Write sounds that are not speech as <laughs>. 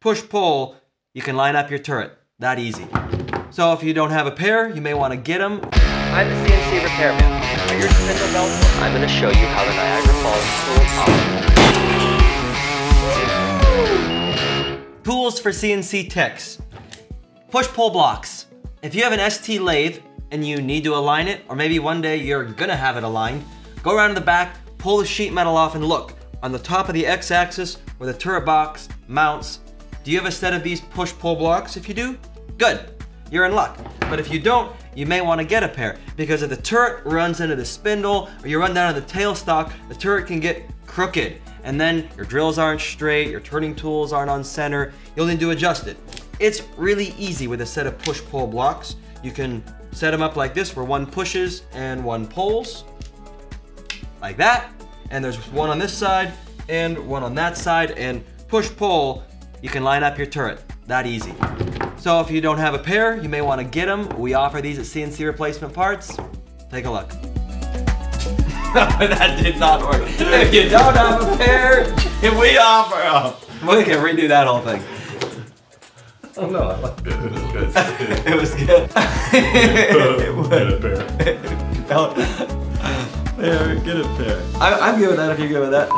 push-pull, you can line up your turret. That easy. So if you don't have a pair, you may want to get them. I'm the CNC repairman. Are your spindle belts? I'm going to show you how the Niagara Falls tool operates. Tools for CNC techs. Push-pull blocks. If you have an ST lathe and you need to align it, or maybe one day you're gonna have it aligned, go around to the back, pull the sheet metal off and look. On the top of the x-axis where the turret box mounts, do you have a set of these push-pull blocks? If you do, good, you're in luck. But if you don't, you may wanna get a pair because if the turret runs into the spindle or you run down to the tailstock, the turret can get crooked and then your drills aren't straight, your turning tools aren't on center, you'll need to adjust it. It's really easy with a set of push-pull blocks. You can set them up like this where one pushes and one pulls, like that. And there's one on this side and one on that side and push-pull, you can line up your turret. That easy. So if you don't have a pair, you may want to get them. We offer these at CNC Replacement Parts. Take a look. <laughs> that did not work. If you don't have a pair, if <laughs> we offer them, we can redo that whole thing. Oh no, I like it. It was good. <laughs> It was good. Get a pair. Pair, get a pair. I, I'm good with that if you're good with that.